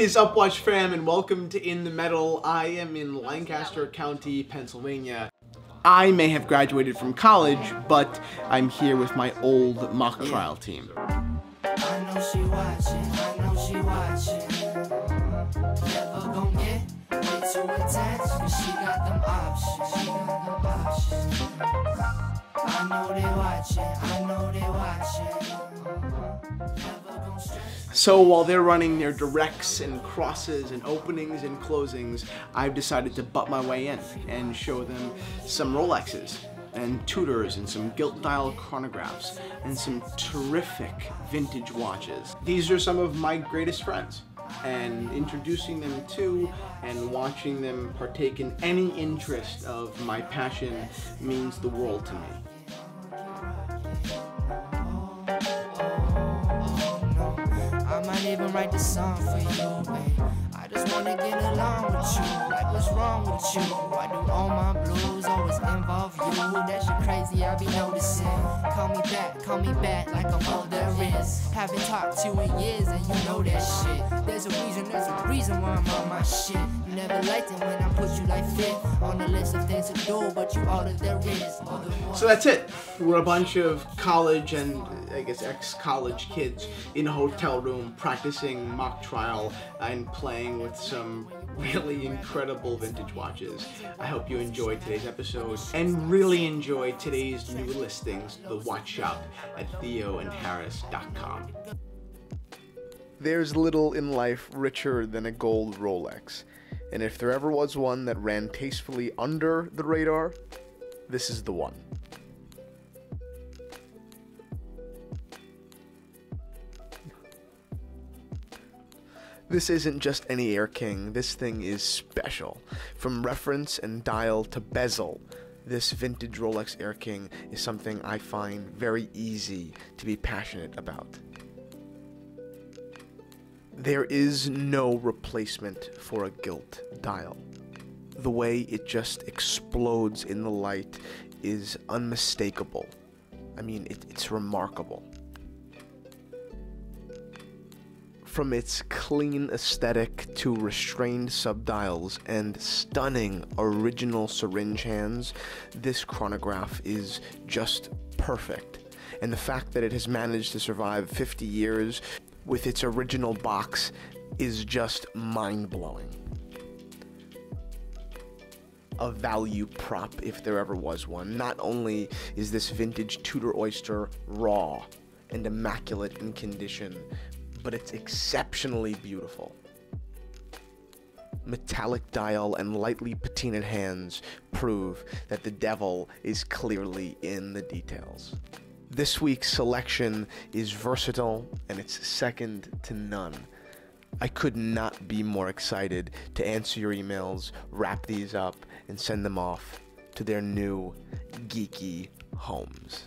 What is up, Watch fam, and welcome to In the Metal. I am in Lancaster County, Pennsylvania. I may have graduated from college, but I'm here with my old mock trial team. So while they're running their directs and crosses and openings and closings, I've decided to butt my way in and show them some Rolexes and Tudors and some gilt dial chronographs and some terrific vintage watches. These are some of my greatest friends and introducing them to and watching them partake in any interest of my passion means the world to me. Might even write the song for you, babe. I just wanna get along with you. Like, what's wrong with you? Why do all my blues always involve you? That shit crazy, I be noticing. Call me back, call me back like I'm all there is. Haven't talked to you in years and you know that shit. There's a reason, there's a reason why I'm on my shit. You never liked it when I put you like fifth on the list of things to do, but you all that there is. All the one- So that's it. We're a bunch of college and I guess ex-college kids in a hotel room practicing mock trial and playing with some really incredible vintage watches. I hope you enjoyed today's episode and really enjoy today's new listings, the watch shop at theoandharris.com. There's little in life richer than a gold Rolex. And if there ever was one that ran tastefully under the radar, this is the one. This isn't just any Air King, this thing is special. From reference and dial to bezel, this vintage Rolex Air King is something I find very easy to be passionate about. There is no replacement for a gilt dial. The way it just explodes in the light is unmistakable. I mean, it, it's remarkable. From its clean aesthetic to restrained subdials and stunning original syringe hands, this chronograph is just perfect. And the fact that it has managed to survive 50 years with its original box is just mind blowing. A value prop if there ever was one. Not only is this vintage Tudor Oyster raw and immaculate in condition, but it's exceptionally beautiful. Metallic dial and lightly patinaed hands prove that the devil is clearly in the details. This week's selection is versatile and it's second to none. I could not be more excited to answer your emails, wrap these up, and send them off to their new geeky homes.